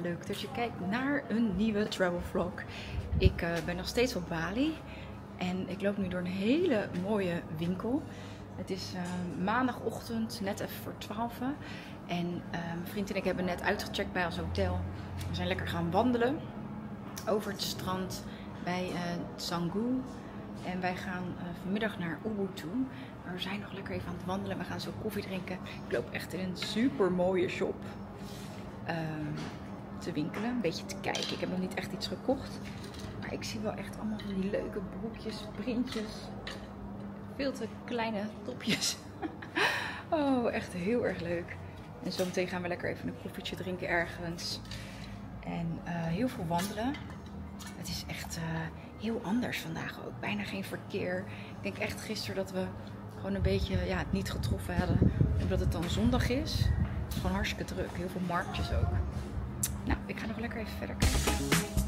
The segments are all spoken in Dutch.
leuk dat je kijkt naar een nieuwe travel vlog. Ik eh, ben nog steeds op Bali en ik loop nu door een hele mooie winkel. Het is eh, maandagochtend, net even voor 12. En eh, mijn vriend en ik hebben net uitgecheckt bij ons hotel. We zijn lekker gaan wandelen over het strand bij Tsangu. En wij gaan vanmiddag naar Ubud toe. Maar we zijn nog lekker even aan het wandelen. We gaan zo koffie drinken. Ik loop echt in een super mooie shop. Ehm, te winkelen, een beetje te kijken. Ik heb nog niet echt iets gekocht. Maar ik zie wel echt allemaal van die leuke broekjes, printjes. Veel te kleine topjes. oh, echt heel erg leuk. En zometeen gaan we lekker even een koffietje drinken ergens. En uh, heel veel wandelen. Het is echt uh, heel anders vandaag ook. Bijna geen verkeer. Ik denk echt gisteren dat we gewoon een beetje ja, het niet getroffen hadden. Omdat het dan zondag is is gewoon hartstikke druk. Heel veel marktjes ook. Nou, ik ga nog lekker even verder kijken.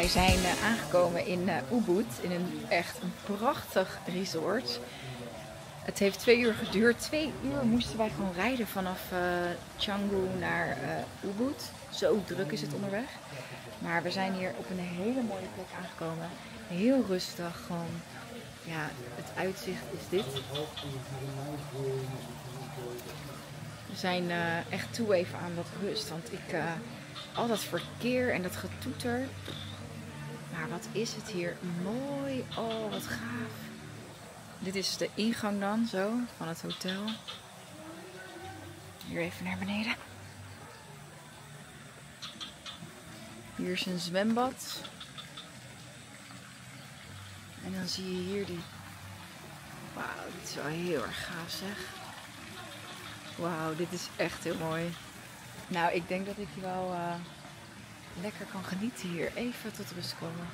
Wij zijn uh, aangekomen in uh, Ubud, in een echt een prachtig resort. Het heeft twee uur geduurd. Twee uur moesten wij gewoon rijden vanaf uh, Canggu naar Ubud. Zo druk is het onderweg. Maar we zijn hier op een hele mooie plek aangekomen. Heel rustig, gewoon. Ja, het uitzicht is dit. We zijn echt toe even aan wat rust, want ik al dat verkeer en dat getoeter, maar wat is het hier mooi. Oh, wat gaaf. Dit is de ingang dan, zo, van het hotel. Hier even naar beneden. Hier is een zwembad. En dan zie je hier die... Wauw, dit is wel heel erg gaaf zeg. Wauw, dit is echt heel mooi. Nou, ik denk dat ik wel... Uh lekker kan genieten hier. Even tot rust komen.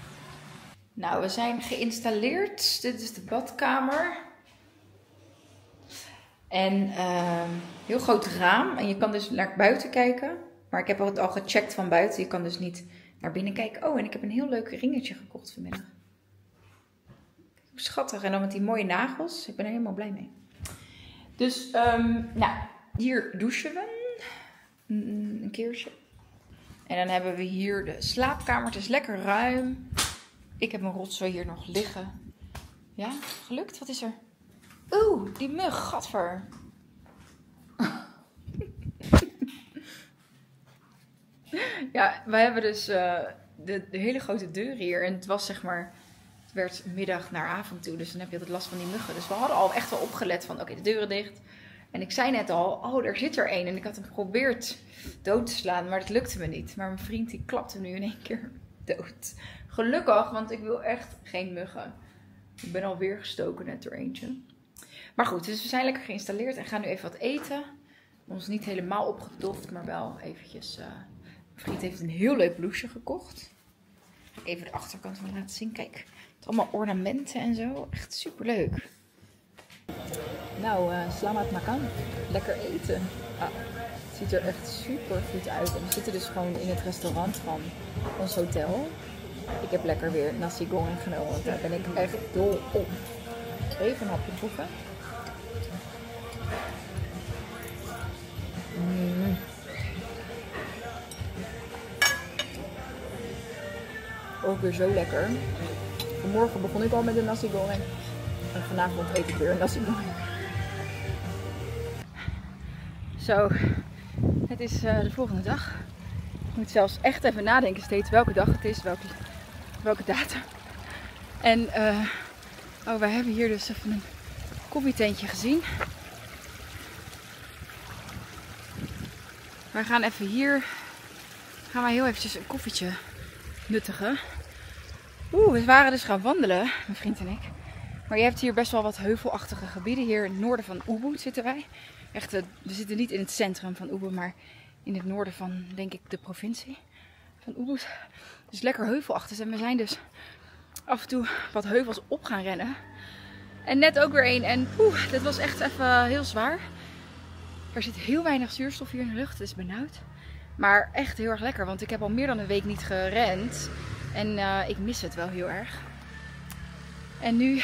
Nou, we zijn geïnstalleerd. Dit is de badkamer. En uh, heel groot raam. En je kan dus naar buiten kijken. Maar ik heb het al gecheckt van buiten. Je kan dus niet naar binnen kijken. Oh, en ik heb een heel leuk ringetje gekocht vanmiddag. Schattig. En dan met die mooie nagels. Ik ben er helemaal blij mee. Dus, um, nou, hier douchen we. Een keertje. En dan hebben we hier de slaapkamer. Het is lekker ruim. Ik heb mijn rotzooi hier nog liggen. Ja, gelukt? Wat is er? Oeh, die mug, gadver. ja, wij hebben dus de, de, hele grote deur hier. En het was zeg maar, het werd middag naar avond toe. Dus dan heb je altijd last van die muggen. Dus we hadden al echt wel opgelet van, oké, de deuren dicht. En ik zei net al, oh, er zit er één. En ik had hem geprobeerd dood te slaan, maar dat lukte me niet. Maar mijn vriend die klapte nu in één keer dood. Gelukkig, want ik wil echt geen muggen. Ik ben alweer gestoken net door eentje. Maar goed, dus we zijn lekker geïnstalleerd en gaan nu even wat eten. Ons niet helemaal opgedoft, maar wel eventjes. Uh... Mijn vriend heeft een heel leuk blouseje gekocht. Even de achterkant van laten zien. Kijk, het allemaal ornamenten en zo. Echt super leuk. Nou, uh, slamat makan. Lekker eten. Ah, het ziet er echt super goed uit. En we zitten dus gewoon in het restaurant van ons hotel. Ik heb lekker weer nasi goreng genomen, want daar ben ik echt dol op. Even een hapje proeven. Mm. Ook weer zo lekker. Vanmorgen begon ik al met de nasi goreng. En vanavond eet ik weer een nasi goreng. Zo, het is eh, de volgende dag. Ik moet zelfs echt even nadenken steeds welke dag het is, welke, welke datum. En uh, oh, wij hebben hier dus even een koffietentje gezien. Wij gaan even hier, gaan wij heel eventjes een koffietje nuttigen. Oeh, we waren dus gaan wandelen, mijn vriend en ik. Maar je hebt hier best wel wat heuvelachtige gebieden. Hier in het noorden van Ubud zitten wij. Echt, eh, we zitten niet in het centrum van Ubud, maar in het noorden van, denk ik, de provincie van Ubud. Dus lekker heuvelachtig. En we zijn dus af en toe wat heuvels op gaan rennen. En net ook weer één. En oeh, dit was echt even heel zwaar. Er zit heel weinig zuurstof hier in de lucht. Het is benauwd. Maar echt heel erg lekker. Want ik heb al meer dan een week niet gerend. En uh, ik mis het wel heel erg. En nu,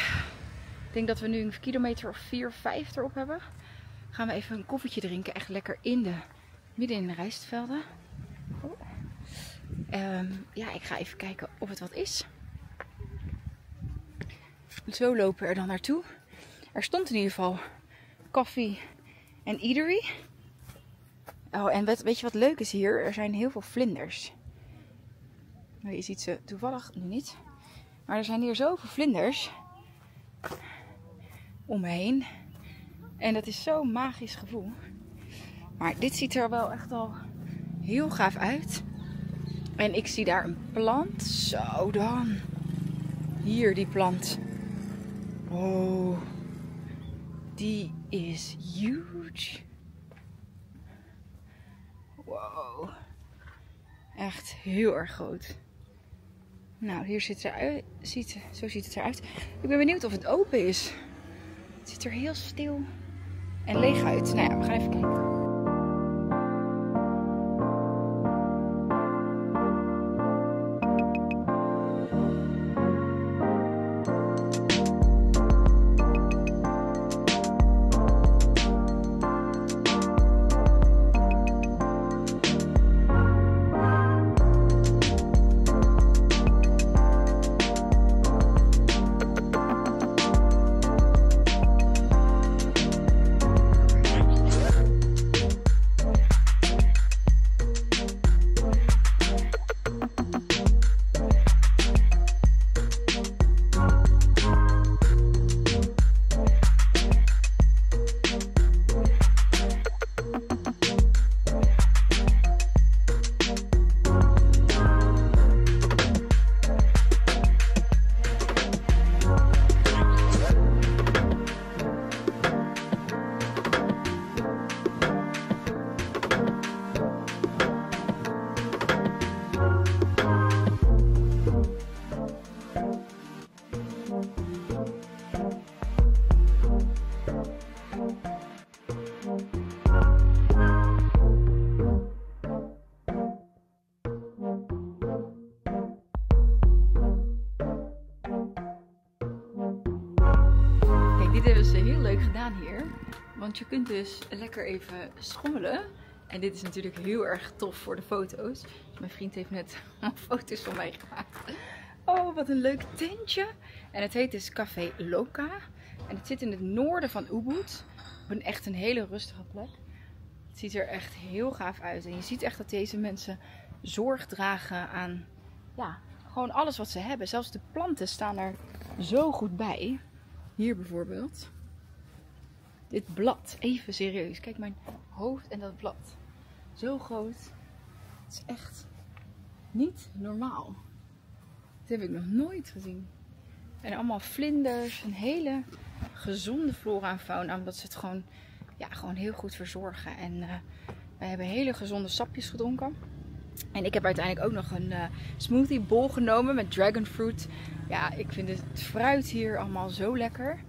ik denk dat we nu een kilometer of 4 of 5 erop hebben. Gaan we even een koffietje drinken. Echt lekker in de, midden in de rijstvelden. Oh. Um, ja, ik ga even kijken of het wat is. Zo lopen we er dan naartoe. Er stond in ieder geval koffie en eatery. Oh, en weet, weet, je wat leuk is hier? Er zijn heel veel vlinders. Je ziet ze toevallig nu niet. Maar er zijn hier zoveel vlinders om me heen. En dat is zo'n magisch gevoel. Maar dit ziet er wel echt al heel gaaf uit. En ik zie daar een plant. Zo dan. Hier die plant. Oh. Die is huge. Wow. Echt heel erg groot. Nou, hier ziet het eruit. Ziet, zo ziet het eruit. Ik ben benieuwd of het open is. Het ziet er heel stil en leeg uit. Nou ja, we gaan even kijken. Dus lekker even schommelen. En dit is natuurlijk heel erg tof voor de foto's. Mijn vriend heeft net foto's van mij gemaakt. Oh, wat een leuk tentje. En het heet dus Café Loca. En het zit in het noorden van Ubud. Op een echt een hele rustige plek. Het ziet er echt heel gaaf uit. En je ziet echt dat deze mensen zorg dragen aan ja, gewoon alles wat ze hebben. Zelfs de planten staan er zo goed bij. Hier bijvoorbeeld. Dit blad. Even serieus. Kijk mijn hoofd en dat blad. Zo groot. Het is echt niet normaal. Dit heb ik nog nooit gezien. En allemaal vlinders. Een hele gezonde flora en fauna. Omdat ze het gewoon, ja, gewoon heel goed verzorgen. En uh, wij hebben hele gezonde sapjes gedronken. En ik heb uiteindelijk ook nog een uh, smoothie bowl genomen met dragon fruit. Ja, ik vind het fruit hier allemaal zo lekker.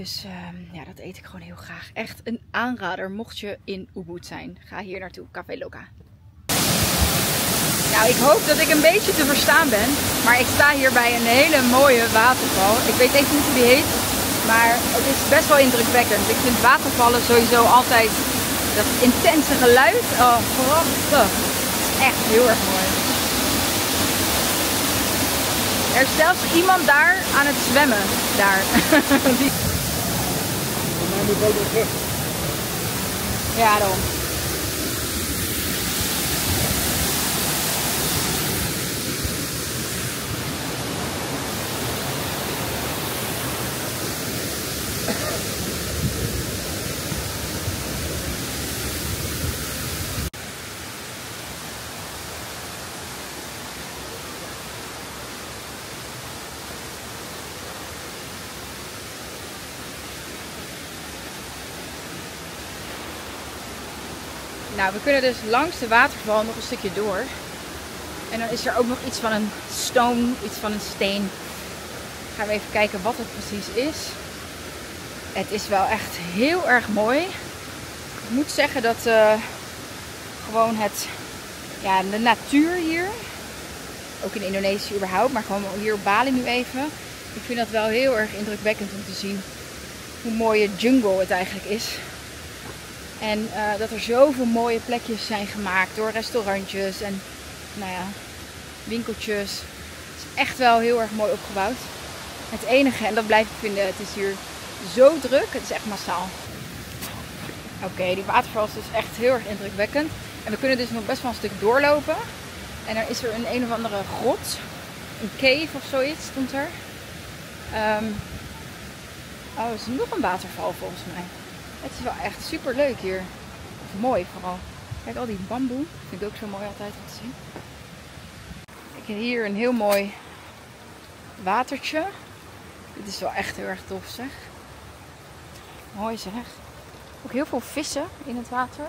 Dus uh, ja, dat eet ik gewoon heel graag. Echt een aanrader mocht je in Ubud zijn. Ga hier naartoe, Café Loca. Nou, ik hoop dat ik een beetje te verstaan ben. Maar ik sta hier bij een hele mooie waterval. Ik weet even niet hoe die heet. Maar het is best wel indrukwekkend. Ik vind watervallen sowieso altijd dat intense geluid. Oh, prachtig echt heel erg mooi. Er is zelfs iemand daar aan het zwemmen. Daar. Die... Ja, daarom. Nou, we kunnen dus langs de waterval nog een stukje door. En dan is er ook nog iets van een stone, iets van een steen. Gaan we even kijken wat het precies is. Het is wel echt heel erg mooi. Ik moet zeggen dat uh, gewoon het, ja, de natuur hier, ook in Indonesië überhaupt, maar gewoon hier op Bali nu even. Ik vind dat wel heel erg indrukwekkend om te zien hoe mooie jungle het eigenlijk is. En uh, dat er zoveel mooie plekjes zijn gemaakt door restaurantjes en nou ja, winkeltjes. Het is echt wel heel erg mooi opgebouwd. Het enige, en dat blijf ik vinden, het is hier zo druk. Het is echt massaal. Oké, die waterval is dus echt heel erg indrukwekkend. En we kunnen dus nog best wel een stuk doorlopen. En er is er een een of andere grot. Een cave of zoiets stond er. Um, oh, er is nog een waterval volgens mij. Het is wel echt super leuk hier. mooi vooral. Kijk, al die bamboe. Vind ik ook zo mooi altijd om te zien. Ik heb hier een heel mooi watertje. Dit is wel echt heel erg tof zeg. Mooi zeg. Ook heel veel vissen in het water.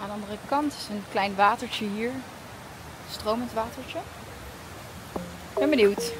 Aan de andere kant is een klein watertje hier. Stromend watertje. Ik ben benieuwd.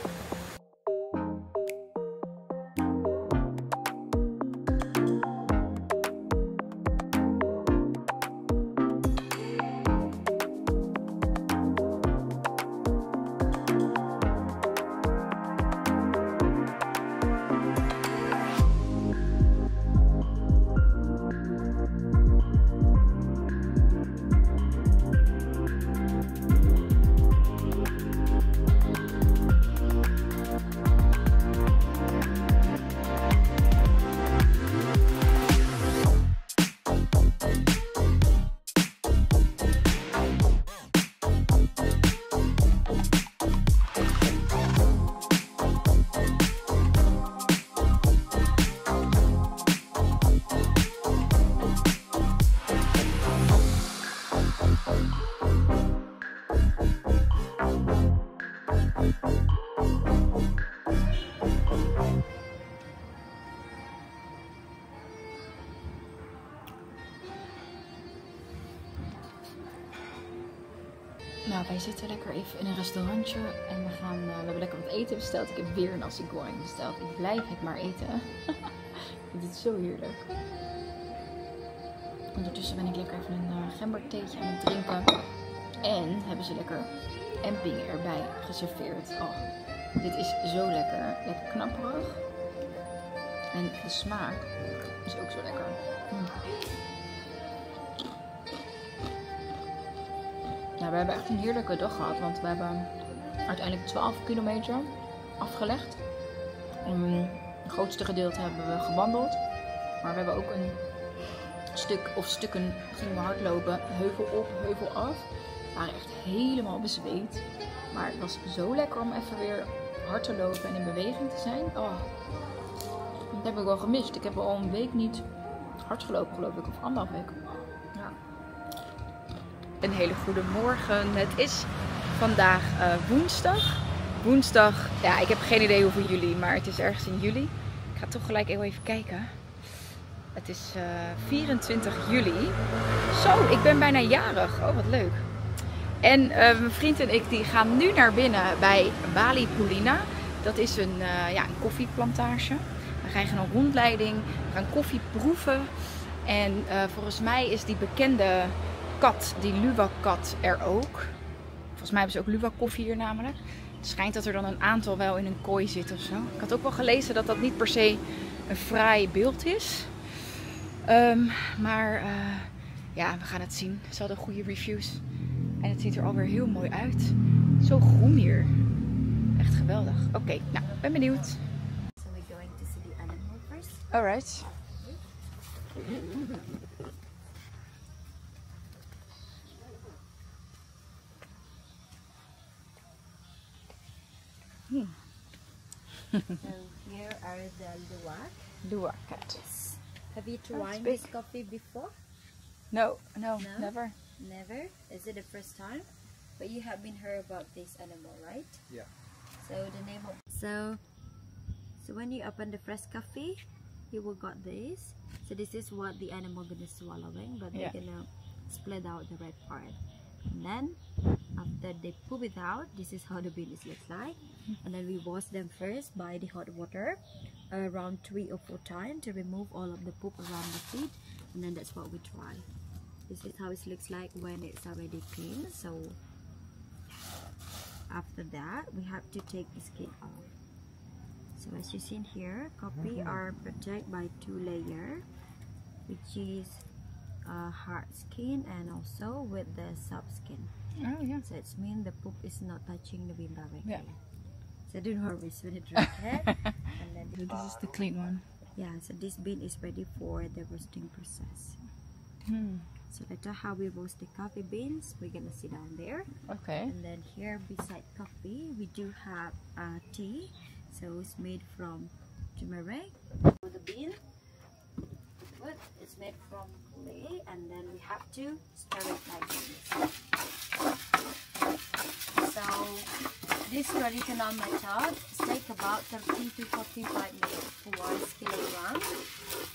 Zitten lekker even in een restaurantje en we, gaan, uh, we hebben lekker wat eten besteld. Ik heb weer een nasi goreng besteld. Ik blijf het maar eten. vind het zo heerlijk. Ondertussen ben ik lekker even een uh, gembertheetje aan het drinken. En hebben ze lekker emping erbij geserveerd. Oh, dit is zo lekker. Lekker knapperig. En de smaak is ook zo lekker. Mm. Nou, we hebben echt een heerlijke dag gehad, want we hebben uiteindelijk 12 kilometer afgelegd. Um, het grootste gedeelte hebben we gewandeld, maar we hebben ook een stuk of stukken gingen we hardlopen, heuvel op, heuvel af. We waren echt helemaal bezweet, maar het was zo lekker om even weer hard te lopen en in beweging te zijn. Oh, dat heb ik wel gemist. Ik heb al een week niet hard gelopen, geloof ik, of anderhalf week. Een hele goede morgen. Het is vandaag uh, woensdag. Woensdag, ja, ik heb geen idee hoeveel juli, maar het is ergens in juli. Ik ga toch gelijk even kijken. Het is uh, 24 juli. Zo, ik ben bijna jarig. Oh, wat leuk. En uh, mijn vriend en ik die gaan nu naar binnen bij Bali Pulina. Dat is een, ja, een koffieplantage. We krijgen een rondleiding, we gaan koffie proeven. En volgens mij is die bekende kat, die Luwak-kat, er ook. Volgens mij hebben ze ook Luwak-koffie hier namelijk. Het schijnt dat er dan een aantal wel in een kooi zit of zo. Ik had ook wel gelezen dat dat niet per se een fraai beeld is. Um, maar uh, ja, we gaan het zien. Ze hadden goede reviews. En het ziet er alweer heel mooi uit. Zo groen hier. Echt geweldig. Oké, nou, ben benieuwd. Going to see the Alright. Here are the luwak. Luwak cat. Have you tried this coffee before? No, no, No? never. Never. Is it the first time? But you have been heard about this animal, right? Yeah. So the name of so so when you open the fresh coffee, you will got this. So this is what the animal gonna swallowing, but they're gonna split out the red part. And then after they poop it out, this is how the beans look like. And then we wash them first by the hot water around three or four times to remove all of the poop around the feet. And then that's what we try. This is how it looks like when it's already clean. So after that we have to take the skin off so as you see here copy are protected by two layer which is uh, hard skin and also with the soft skin Oh yeah. so it means the poop is not touching the bean directly Yeah. So don't worry when it dry it and then So this is the clean one. yeah so this bean is ready for the roasting process Hmm. so that's how we roast the coffee beans we're gonna sit down there Okay. And then here beside coffee, we do have uh, tea. So it's made from turmeric. For the bean, what it's made from clay, and then we have to stir it like this. So this traditional method takes about 30 to 45 minutes for one kilogram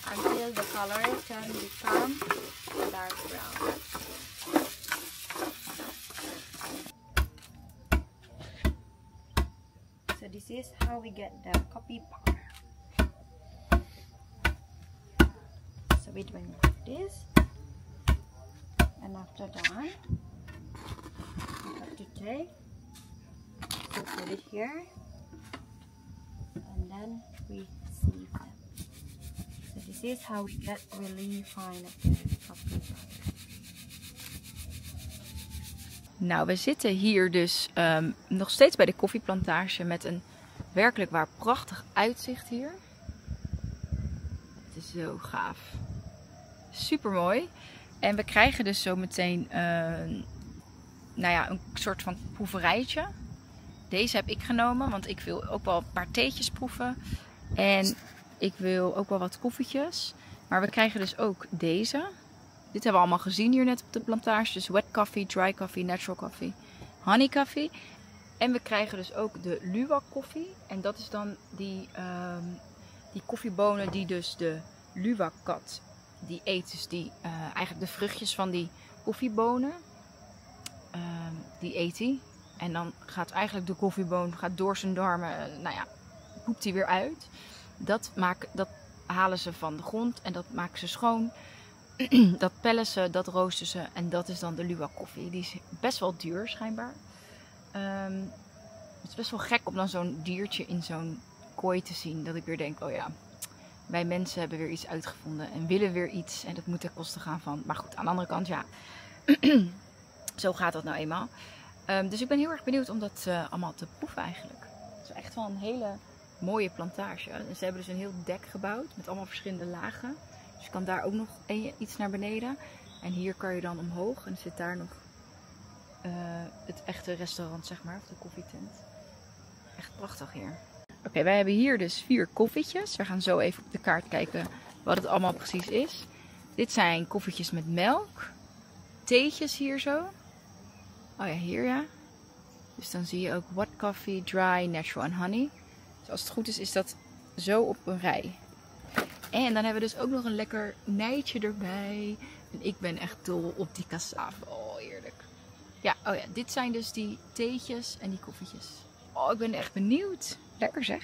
until the color turn become dark brown. So this is how we get the coffee powder. So we doing this. And after that, we have to take, put it here. And then we sieve them. So this is how we get really fine. Nou, we zitten hier dus ehm, nog steeds bij de koffieplantage met een werkelijk waar prachtig uitzicht hier. Het is zo gaaf. Super mooi. En we krijgen dus zo meteen eh, nou ja, een soort van proeverijtje. Deze heb ik genomen, want ik wil ook wel een paar theetjes proeven. En ik wil ook wel wat koffietjes. Maar we krijgen dus ook deze. Dit hebben we allemaal gezien hier net op de plantage. Dus wet coffee, dry coffee, natural coffee, honey coffee. En we krijgen dus ook de luwak koffie. En dat is dan die, ehm, die koffiebonen die dus de luwak kat die eet. Dus die, eh, eigenlijk de vruchtjes van die koffiebonen. ehm, die eet hij. En dan gaat eigenlijk de koffieboon gaat door zijn darmen. eh, nou ja, poept hij weer uit. Dat, dat halen ze van de grond en dat maken ze schoon. dat pellen ze, dat roosten ze en dat is dan de Luwak koffie. Die is best wel duur schijnbaar. Ehm, het is best wel gek om dan zo'n diertje in zo'n kooi te zien. Dat ik weer denk, oh ja, wij mensen hebben weer iets uitgevonden en willen weer iets. En dat moet ten koste gaan van. Maar goed, aan de andere kant, ja. Zo gaat dat nou eenmaal. Ehm, dus ik ben heel erg benieuwd om dat eh, allemaal te proeven eigenlijk. Het is echt wel een hele mooie plantage. Ze hebben dus een heel dek gebouwd met allemaal verschillende lagen. Dus je kan daar ook nog iets naar beneden. En hier kan je dan omhoog. En zit daar nog eh, het echte restaurant, zeg maar. Of de koffietent. Echt prachtig hier. Oké, wij hebben hier dus vier koffietjes. We gaan zo even op de kaart kijken wat het allemaal precies is. Dit zijn koffietjes met melk. Theetjes hier zo. Oh ja, hier ja. Dus dan zie je ook what coffee, dry, natural en honey. Dus als het goed is, is dat zo op een rij. En dan hebben we dus ook nog een lekker nijtje erbij. En ik ben echt dol op die cassave. Oh, heerlijk. Ja, oh ja, dit zijn dus die theetjes en die koffietjes. Oh, ik ben echt benieuwd. Lekker zeg.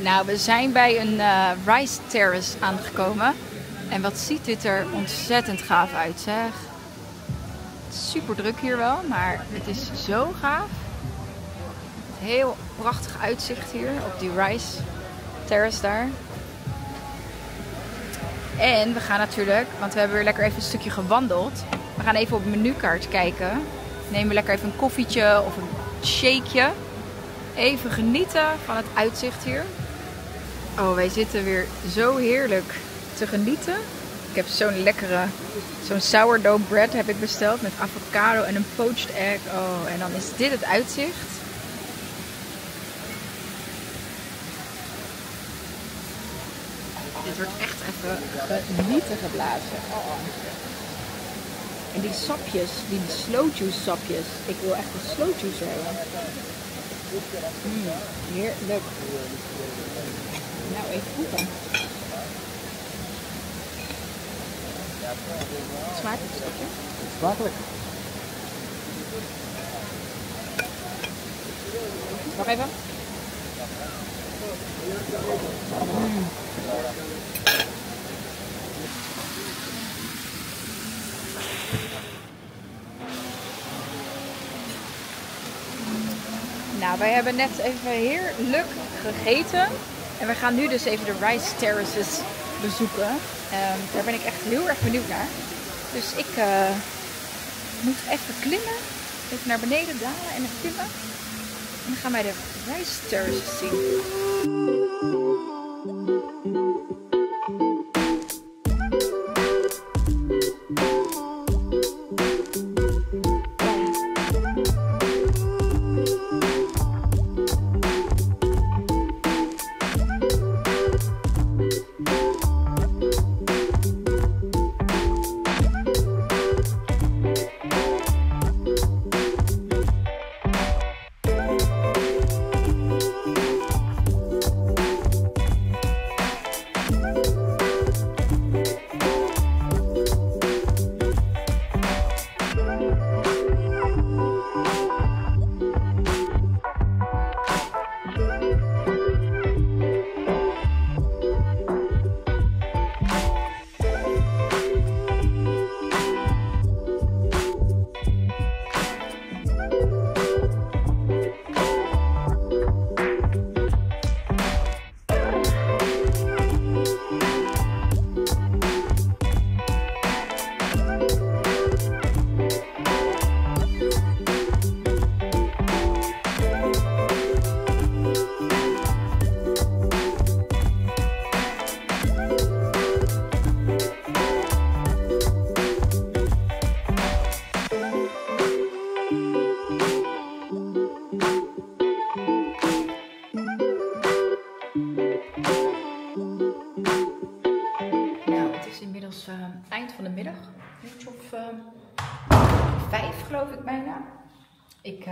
Nou, we zijn bij een eh, rice terrace aangekomen. En wat ziet dit er ontzettend gaaf uit, zeg. Super druk hier wel, maar het is zo gaaf. Heel prachtig uitzicht hier op die rice terrace daar. En we gaan natuurlijk, want we hebben weer lekker even een stukje gewandeld. We gaan even op menukaart kijken. Nemen we lekker even een koffietje of een shakeje. Even genieten van het uitzicht hier. Oh, wij zitten weer zo heerlijk te genieten. Ik heb zo'n lekkere, zo'n sourdough bread heb ik besteld met avocado en een poached egg. Oh, en dan is dit het uitzicht. Dit wordt echt even genieten geblazen. Oh. En die sapjes, die slow juice sapjes. Ik wil echt een slow juice hebben. Mm, heerlijk. Nou, even proeven. Het stukje? Smakelijk. Nog even. Mm. Nou, wij hebben net even heerlijk gegeten. En we gaan nu dus even de Rice Terraces bezoeken. Ehm, daar ben ik echt heel erg benieuwd naar. Dus ik eh, moet even klimmen. Even naar beneden dalen en even klimmen. En dan gaan wij de Rice Terraces zien.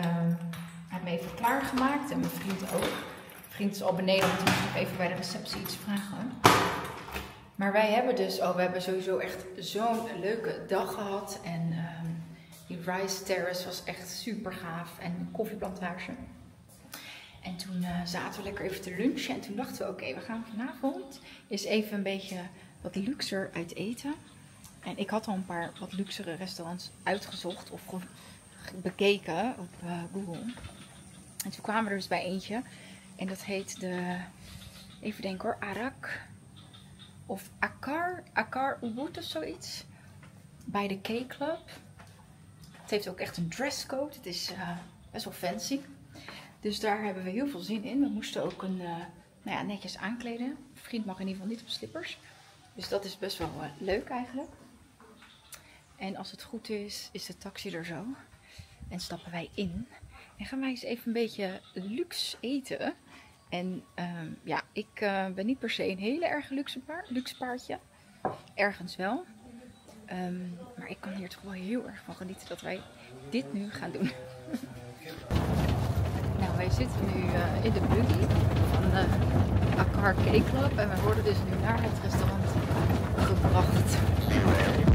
Ik eh, heb me even klaargemaakt en mijn vriend ook. Mijn vriend is al beneden, want ik nog even bij de receptie iets vragen. Maar wij hebben dus, oh, we hebben sowieso echt zo'n leuke dag gehad. En ehm, die Rice Terrace was echt super gaaf. En een koffieplantage. En toen eh, zaten we lekker even te lunchen. En toen dachten we, oké, we gaan vanavond eens even een beetje wat luxer uit eten. En ik had al een paar wat luxere restaurants uitgezocht of bekeken op eh, Google. En toen kwamen we er dus bij eentje. En dat heet de, even denken hoor, Arak. Of Akar, Akar Ubud of zoiets. Bij de K-Club. Het heeft ook echt een dresscode. Het is eh, best wel fancy. Dus daar hebben we heel veel zin in. We moesten ook een, eh, nou ja, netjes aankleden. Vriend mag in ieder geval niet op slippers. Dus dat is best wel leuk eigenlijk. En als het goed is, is de taxi er zo. En stappen wij in. En gaan wij eens even een beetje luxe eten. En ehm, ja, ik eh, ben niet per se een hele erg luxe, paar, luxe paardje. Ergens wel. Ehm, maar ik kan hier toch wel heel erg van genieten dat wij dit nu gaan doen. Nou, wij zitten nu eh, in de buggy van de Akar Cake Club en we worden dus nu naar het restaurant gebracht.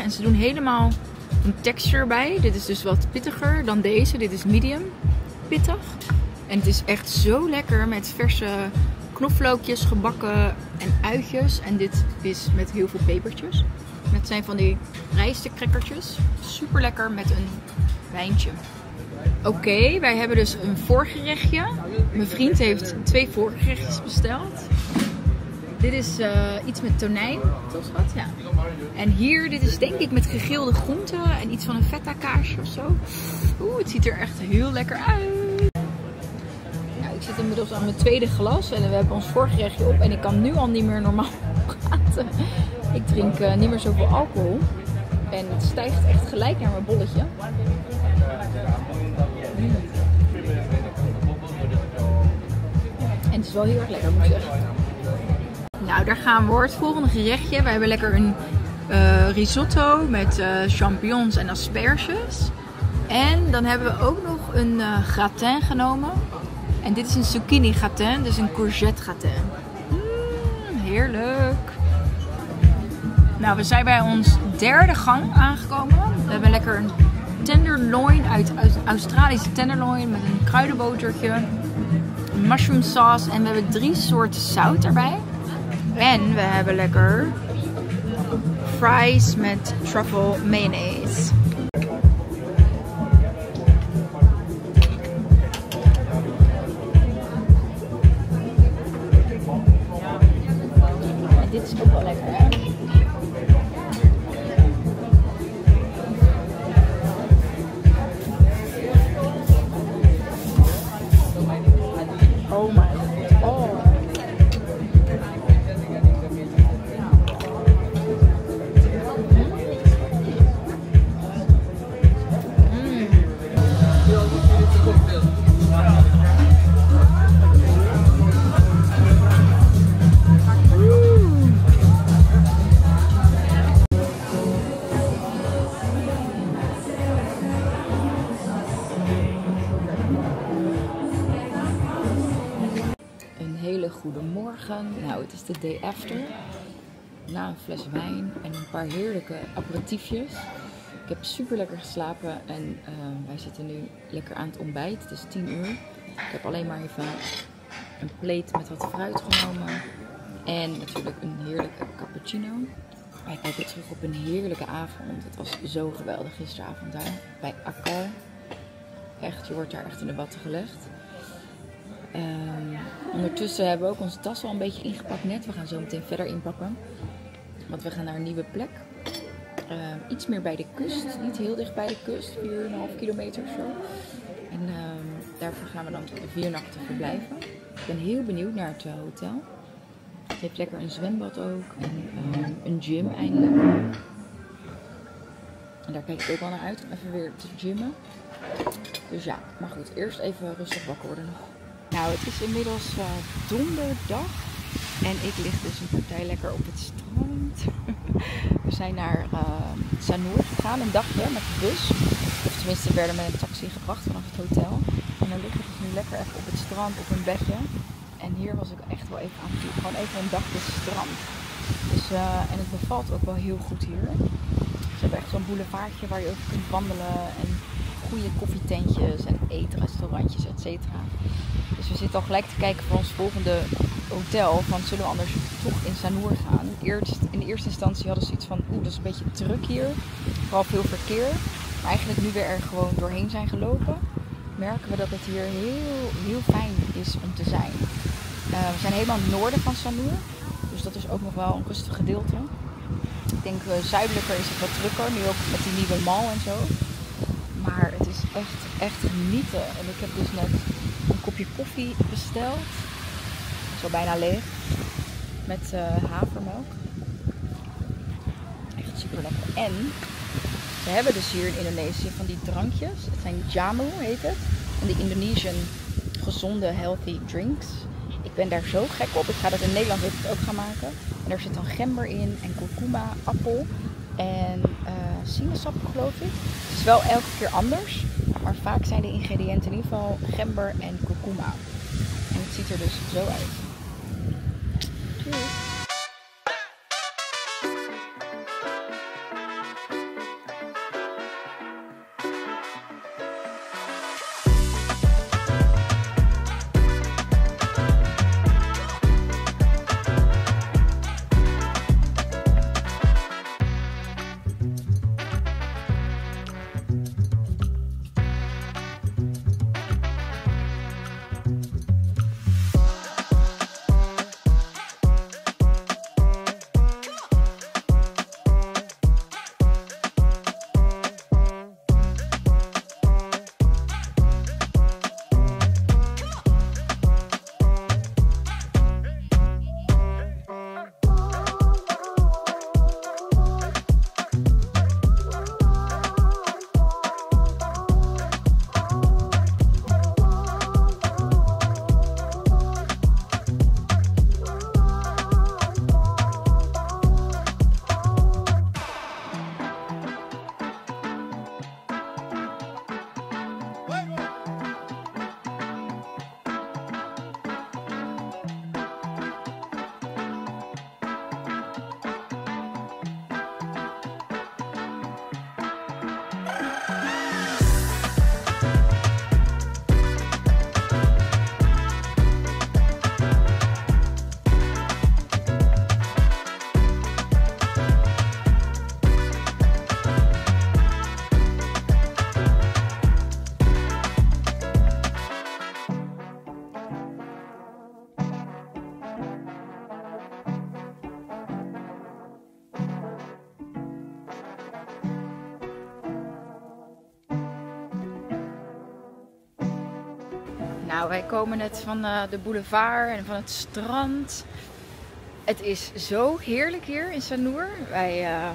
En ze doen helemaal een texture bij. Dit is dus wat pittiger dan deze. Dit is medium pittig. En het is echt zo lekker met verse knoflookjes, gebakken en uitjes. En dit is met heel veel pepertjes. Het zijn van die rijstekrekkertjes. Super lekker met een wijntje. Oké, wij hebben dus een voorgerechtje. Mijn vriend heeft twee voorgerechtjes besteld. Dit is eh, iets met tonijn, toch schat? Ja. En hier, dit is denk ik met gegrilde groenten en iets van een feta kaasje of zo. Oeh, het ziet er echt heel lekker uit. Nou, ik zit inmiddels aan mijn tweede glas en we hebben ons voorgerechtje op. En ik kan nu al niet meer normaal praten. Ik drink eh, niet meer zoveel alcohol. En het stijgt echt gelijk naar mijn bolletje. Mm. En het is wel heel erg lekker, moet ik zeggen. Nou, daar gaan we. Het volgende gerechtje. We hebben lekker een eh, risotto met eh, champignons en asperges. En dan hebben we ook nog een eh, gratin genomen. En dit is een zucchini gratin, dus een courgette gratin. Mm, heerlijk. Nou, we zijn bij ons derde gang aangekomen. We hebben lekker een tenderloin uit, Australische tenderloin met een kruidenbotertje, mushroom sauce en we hebben drie soorten zout erbij. En we hebben lekker fries met truffle mayonaise. Is de day after. Na een fles wijn en een paar heerlijke aperitiefjes. Ik heb super lekker geslapen en eh, wij zitten nu lekker aan het ontbijt. Het is 10 uur. Ik heb alleen maar even een plate met wat fruit genomen. En natuurlijk een heerlijke cappuccino. Wij kijken terug op een heerlijke avond. Het was zo geweldig gisteravond daar bij Akkar. Echt, je wordt daar echt in de watten gelegd. Ehm, ondertussen hebben we ook onze tas al een beetje ingepakt net. We gaan zo meteen verder inpakken. Want we gaan naar een nieuwe plek. Ehm, iets meer bij de kust. Niet heel dicht bij de kust. 4,5 kilometer of zo. En ehm, daarvoor gaan we dan vier nachten verblijven. Ik ben heel benieuwd naar het eh, hotel. Het heeft lekker een zwembad ook. En een gym eindelijk. En daar kijk ik ook wel naar uit om even weer te gymmen. Dus ja, maar goed. Eerst even rustig wakker worden nog. Nou, het is inmiddels eh, donderdag. En ik lig dus een partij lekker op het strand. we zijn naar uh, gegaan, een dagje met de bus. Of tenminste, we werden met een taxi gebracht vanaf het hotel. En dan lig ik dus nu lekker even op het strand op een bedje. En hier was ik echt wel even aan toe. Gewoon even een dagje strand. Dus, eh, en het bevalt ook wel heel goed hier. Ze hebben echt zo'n boulevardje waar je over kunt wandelen. En goede koffietentjes en eetrestaurantjes, et cetera. Dus we zitten al gelijk te kijken voor ons volgende hotel. Van zullen we anders toch in Sanur gaan? Eerst, in de eerste instantie hadden ze iets van, oeh, dat is een beetje druk hier. Vooral veel verkeer. Maar eigenlijk nu we er gewoon doorheen zijn gelopen, merken we dat het hier heel, heel fijn is om te zijn. Eh, we zijn helemaal het noorden van Sanur. Dus dat is ook nog wel een rustig gedeelte. Ik denk uh, zuidelijker is het wat drukker. Nu ook met die nieuwe mal en zo. Maar het is echt, echt genieten. En ik heb dus net een kopje koffie besteld. Zo bijna leeg. Met uh, havermelk. Echt super lekker. En ze hebben dus hier in Indonesië van die drankjes. Het zijn jamu heet het. Van die Indonesian gezonde healthy drinks. Ik ben daar zo gek op. Ik ga dat in Nederland ook gaan maken. En er zit dan gember in en kurkuma, appel en uh, sinaasappel geloof ik. Het is wel elke keer anders. Maar vaak zijn de ingrediënten in ieder geval gember en kurkuma. En het ziet er dus zo uit. Cheers. Wij komen net van eh, de boulevard en van het strand. Het is zo heerlijk hier in Sanour. Wij, eh,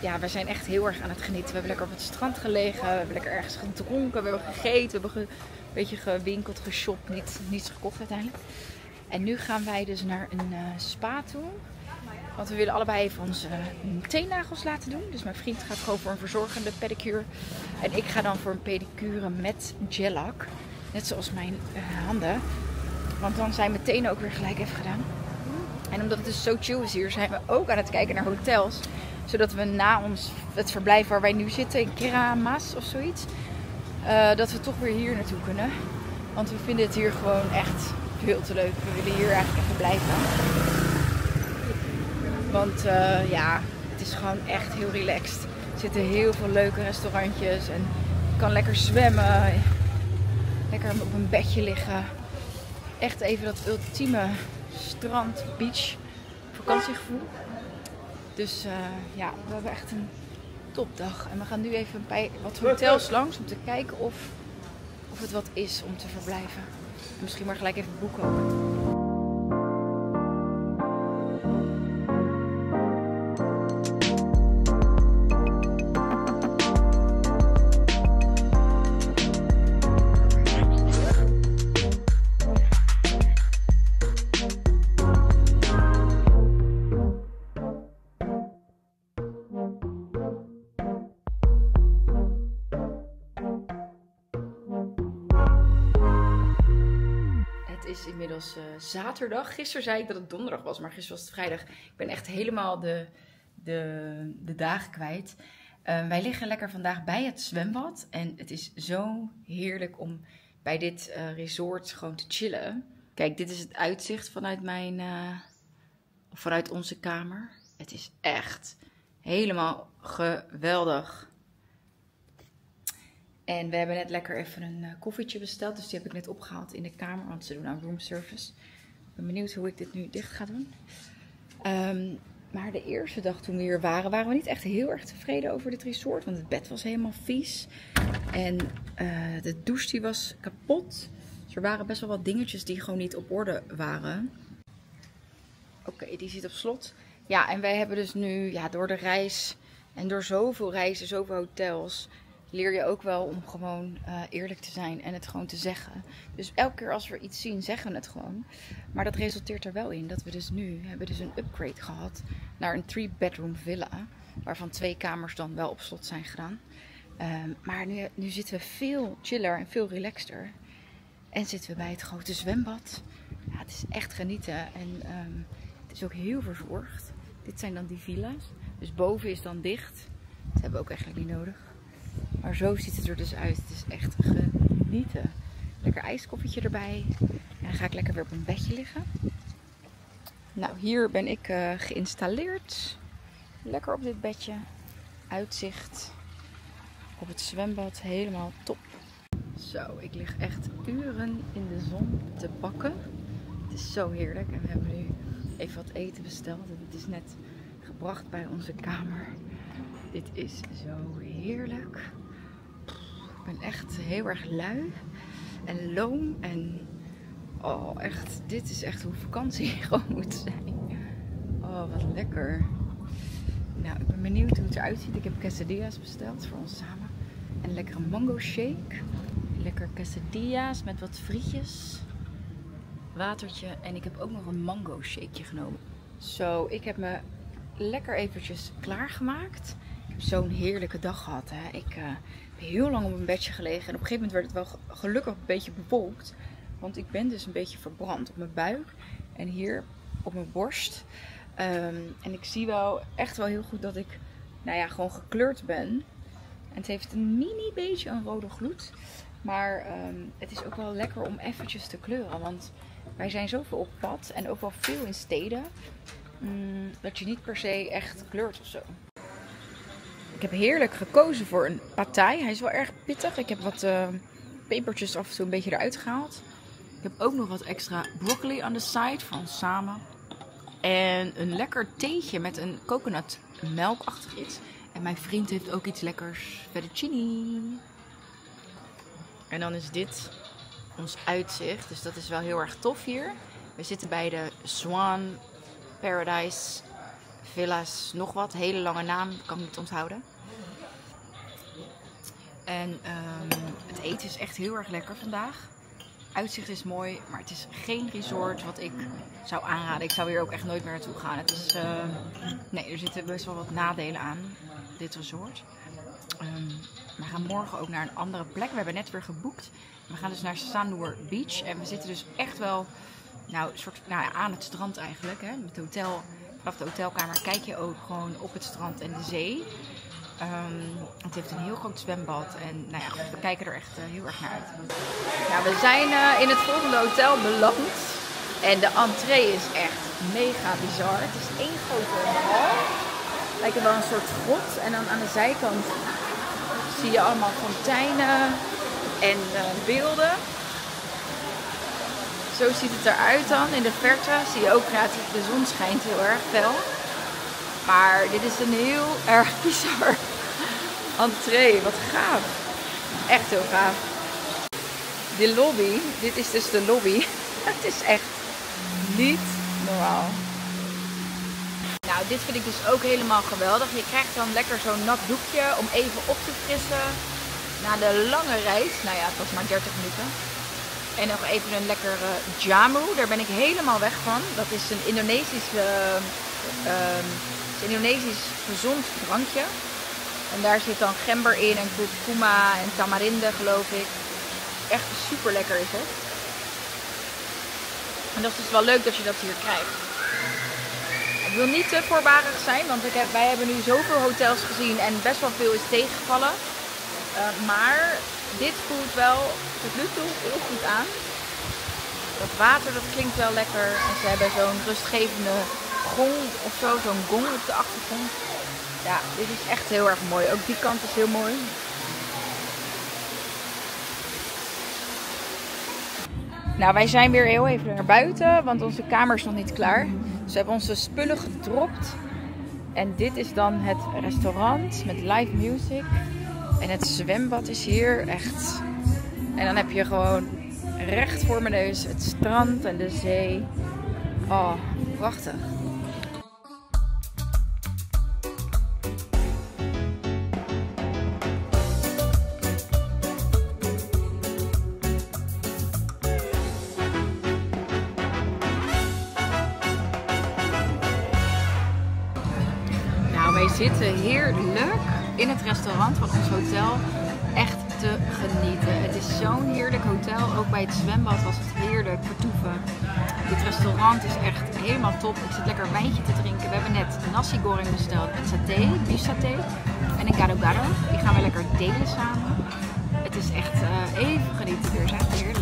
ja, wij zijn echt heel erg aan het genieten. We hebben lekker op het strand gelegen. We hebben lekker ergens gedronken. We hebben gegeten. We hebben een beetje gewinkeld, geshopt. Niet, niets gekocht uiteindelijk. En nu gaan wij dus naar een eh, spa toe. Want we willen allebei even onze eh, teennagels laten doen. Dus mijn vriend gaat gewoon voor een verzorgende pedicure. En ik ga dan voor een pedicure met gel-lak. Net zoals mijn eh, handen. Want dan zijn mijn tenen ook weer gelijk even gedaan. En omdat het dus zo chill is hier, zijn we ook aan het kijken naar hotels. Zodat we na ons, het verblijf waar wij nu zitten, in Keramas of zoiets. eh, dat we toch weer hier naartoe kunnen. Want we vinden het hier gewoon echt veel te leuk. We willen hier eigenlijk even blijven. Want eh, ja, het is gewoon echt heel relaxed. Er zitten heel veel leuke restaurantjes en je kan lekker zwemmen. Lekker op een bedje liggen. Echt even dat ultieme strand, beach, vakantiegevoel. Dus eh, ja, we hebben echt een topdag. En we gaan nu even bij wat hotels langs om te kijken of, of het wat is om te verblijven. En misschien maar gelijk even boeken zaterdag. Gisteren zei ik dat het donderdag was, maar gisteren was het vrijdag. Ik ben echt helemaal de, de, de dagen kwijt. Eh, wij liggen lekker vandaag bij het zwembad. En het is zo heerlijk om bij dit eh, resort gewoon te chillen. Kijk, dit is het uitzicht vanuit mijn, eh, vanuit onze kamer. Het is echt helemaal geweldig. En we hebben net lekker even een eh, koffietje besteld. Dus die heb ik net opgehaald in de kamer. Want ze doen aan roomservice. Ik ben benieuwd hoe ik dit nu dicht ga doen. Ehm, maar de eerste dag toen we hier waren, waren we niet echt heel erg tevreden over dit resort. Want het bed was helemaal vies. En eh, de douche die was kapot. Dus er waren best wel wat dingetjes die gewoon niet op orde waren. Oké, die zit op slot. Ja, en wij hebben dus nu ja, door de reis en door zoveel reizen, zoveel hotels, leer je ook wel om gewoon eh, eerlijk te zijn en het gewoon te zeggen. Dus elke keer als we iets zien, zeggen we het gewoon. Maar dat resulteert er wel in dat we dus nu hebben dus een upgrade gehad naar een three-bedroom villa. Waarvan twee kamers dan wel op slot zijn gedaan. Ehm, maar nu, nu zitten we veel chiller en veel relaxter. En zitten we bij het grote zwembad. Ja, het is echt genieten. En ehm, het is ook heel verzorgd. Dit zijn dan die villa's. Dus boven is dan dicht. Dat hebben we ook eigenlijk niet nodig. Maar zo ziet het er dus uit. Het is echt genieten. Lekker ijskoffietje erbij. En dan ga ik lekker weer op een bedje liggen. Nou, hier ben ik eh, geïnstalleerd. Lekker op dit bedje. Uitzicht op het zwembad. Helemaal top. Zo, ik lig echt uren in de zon te bakken. Het is zo heerlijk. En we hebben nu even wat eten besteld. En het is net gebracht bij onze kamer. Dit is zo heerlijk. Ik ben echt heel erg lui en loom. En oh, echt, dit is echt hoe vakantie gewoon moet zijn. Oh, wat lekker. Nou, ik ben benieuwd hoe het eruit ziet. Ik heb quesadillas besteld voor ons samen. En lekkere mango shake. Lekker quesadillas met wat frietjes. Watertje. En ik heb ook nog een mango shakeje genomen. Zo, ik heb me lekker eventjes klaargemaakt. Zo'n heerlijke dag gehad. Hè. Ik eh, heb heel lang op een bedje gelegen. En op een gegeven moment werd het wel ge- gelukkig een beetje bewolkt. Want ik ben dus een beetje verbrand op mijn buik. En hier op mijn borst. Ehm, en ik zie wel echt wel heel goed dat ik nou ja, gewoon gekleurd ben. En het heeft een mini beetje een rode gloed. Maar ehm, het is ook wel lekker om eventjes te kleuren. Want wij zijn zoveel op pad en ook wel veel in steden. mm, dat je niet per se echt kleurt of zo. Ik heb heerlijk gekozen voor een patai. Hij is wel erg pittig. Ik heb wat eh, pepertjes af en toe een beetje eruit gehaald. Ik heb ook nog wat extra broccoli aan de side van samen. En een lekker theetje met een coconutmelkachtig iets. En mijn vriend heeft ook iets lekkers. Fettuccine. En dan is dit ons uitzicht. Dus dat is wel heel erg tof hier. We zitten bij de Swan Paradise Villa's nog wat. Hele lange naam, kan ik niet onthouden. En ehm, het eten is echt heel erg lekker vandaag. Uitzicht is mooi, maar het is geen resort wat ik zou aanraden. Ik zou hier ook echt nooit meer naartoe gaan. Het is, ehm, nee, er zitten best wel wat nadelen aan, dit resort. Ehm, we gaan morgen ook naar een andere plek. We hebben net weer geboekt. We gaan dus naar Sandoor Beach. En we zitten dus echt wel nou, soort, nou ja, aan het strand eigenlijk. Hè. Met het hotel, vanaf de hotelkamer kijk je ook gewoon op het strand en de zee. Ehm, het heeft een heel groot zwembad. En nou ja, we kijken er echt eh, heel erg naar uit. Nou, we zijn eh, in het volgende hotel beland. En de entree is echt mega bizar. Het is één grote hal. Lijkt wel een soort grot. En dan aan de zijkant zie je allemaal fonteinen en eh, beelden. Zo ziet het eruit dan. In de verte zie je ook, het- de zon schijnt heel erg fel. Maar dit is een heel erg bizar entree. Wat gaaf. Echt heel gaaf. De lobby, dit is dus de lobby. Het is echt niet normaal. Nou, dit vind ik dus ook helemaal geweldig. Je krijgt dan lekker zo'n nat doekje om even op te frissen. Na de lange reis, nou ja, het was maar 30 minuten. En nog even een lekkere jamu, daar ben ik helemaal weg van. Dat is een Indonesische, ehm, het is een Indonesisch gezond drankje. En daar zit dan gember in en kurkuma en tamarinde geloof ik. Echt super lekker is het. En dat is wel leuk dat je dat hier krijgt. Ik wil niet te voorbarig zijn, want ik heb, wij hebben nu zoveel hotels gezien en best wel veel is tegengevallen. Uh, maar dit voelt wel tot nu toe heel goed aan. Dat water dat klinkt wel lekker. En ze hebben zo'n rustgevende gong of zo, zo'n gong op de achtergrond. Ja, dit is echt heel erg mooi. Ook die kant is heel mooi. Nou, wij zijn weer heel even naar buiten, want onze kamer is nog niet klaar. We hebben onze spullen gedropt. En dit is dan het restaurant met live music. En het zwembad is hier echt. En dan heb je gewoon recht voor mijn neus het strand en de zee. Oh, prachtig. Restaurant van ons hotel. Echt te genieten. Het is zo'n heerlijk hotel. Ook bij het zwembad was het heerlijk vertoeven. Dit restaurant is echt helemaal top. Ik zit lekker wijntje te drinken. We hebben net nasi goreng besteld met saté, beef saté. En een gado gado. Die gaan we lekker delen samen. Het is echt eh, even genieten weer. Heerlijk.